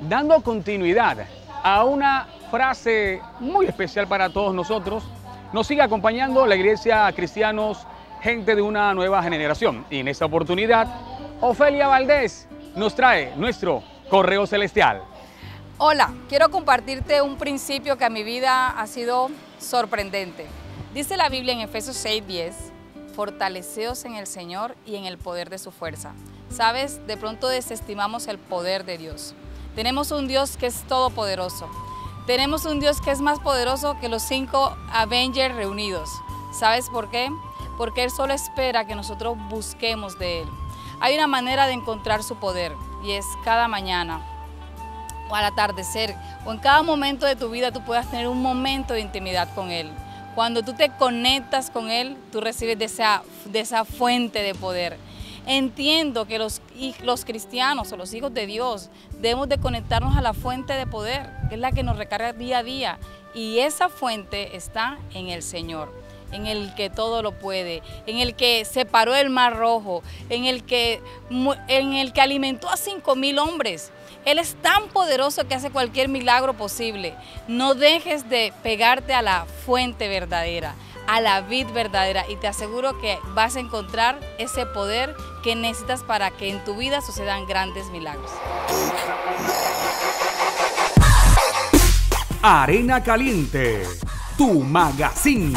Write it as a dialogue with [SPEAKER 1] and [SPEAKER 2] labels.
[SPEAKER 1] dando continuidad a una frase muy especial para todos nosotros, nos sigue acompañando la Iglesia Cristianos, gente de una nueva generación. Y en esta oportunidad, Ofelia Valdés nos trae nuestro correo celestial.
[SPEAKER 2] Hola, quiero compartirte un principio que a mi vida ha sido sorprendente. Dice la Biblia en Efesios 6:10, fortaleceos en el Señor y en el poder de su fuerza. Sabes, de pronto desestimamos el poder de Dios. Tenemos un Dios que es todopoderoso. Tenemos un Dios que es más poderoso que los cinco Avengers reunidos. ¿Sabes por qué? Porque Él solo espera que nosotros busquemos de Él. Hay una manera de encontrar su poder y es cada mañana o al atardecer o en cada momento de tu vida tú puedas tener un momento de intimidad con Él. Cuando tú te conectas con Él, tú recibes de esa, de esa fuente de poder. Entiendo que los, los cristianos o los hijos de Dios debemos de conectarnos a la fuente de poder, que es la que nos recarga día a día. Y esa fuente está en el Señor, en el que todo lo puede, en el que separó el mar rojo, en el que, en el que alimentó a cinco mil hombres. Él es tan poderoso que hace cualquier milagro posible. No dejes de pegarte a la fuente verdadera a la vid verdadera y te aseguro que vas a encontrar ese poder que necesitas para que en tu vida sucedan grandes milagros.
[SPEAKER 3] Arena Caliente, tu magazine.